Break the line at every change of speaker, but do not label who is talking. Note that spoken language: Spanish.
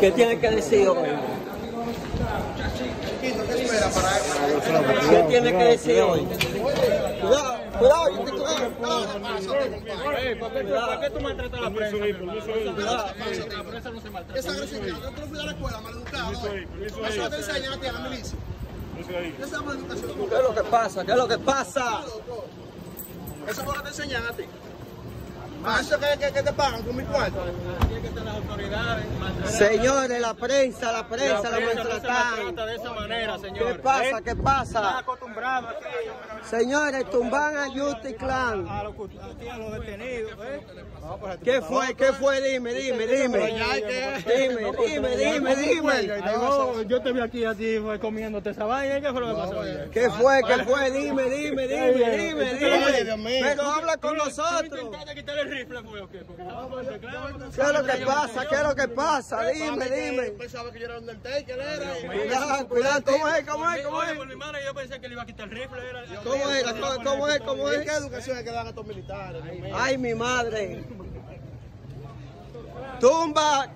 ¿Qué tiene que decir hoy? ¿Qué tiene que decir hoy? Cuidado, cuidado, yo te cuidado.
¿Por qué tú maltratas a la prensa?
Esa agresividad, yo te lo fui a la escuela, maleducado. Eso te enseñan a ti a la milicia. La.
¿Qué es lo que pasa? ¿Qué es lo que pasa?
Eso es lo que te enseñan a ti. Eso que, que, que te pagan con mi cuarto.
Tiene que estar las autoridades.
Señores, la prensa, la prensa, la
prensa no se
maltratan.
maltrata de esa manera, señor.
¿Qué pasa? ¿Qué pasa?
acostumbrado aquí
Señores, tumban a Yuti Clan.
a los, a los detenidos. ¿eh?
¿Qué fue? ¿Qué fue? Dime, dime, dime. Dime, dime, dime, dime.
Yo, yo te vi aquí a ti fue, comiéndote esa vaina. ¿Qué fue lo que pasó ayer?
¿Qué fue? ¿Qué fue? Dime, dime, dime, dime, dime. Pero habla con nosotros.
¿Intentaste quitar el rifle o qué?
¿Qué es lo que pasa? ¿Qué es lo que pasa? Dime, dime.
Pensaba que yo era un Undertaker, era.
Cuidado, cuidado. ¿Cómo es? ¿Cómo es? ¿Cómo es?
por mi madre yo pensé que le iba a quitar el rifle.
¿Cómo es? ¿Cómo es? ¿Cómo es?
¿Qué educación es que dan a estos militares?
Ay, mi madre. Tumba